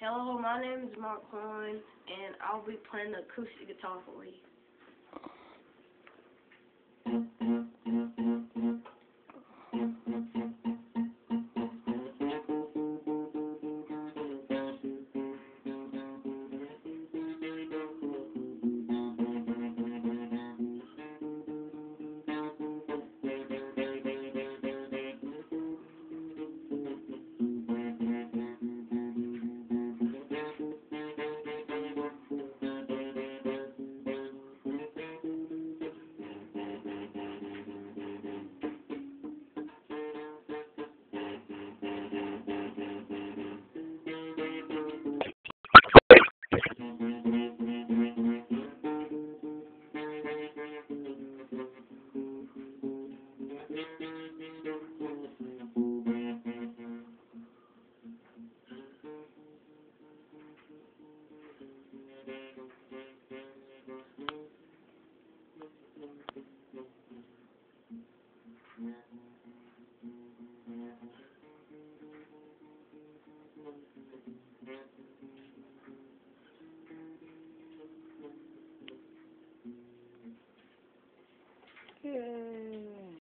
Hello, my name is Mark Klein, and I'll be playing the acoustic guitar for you. Good.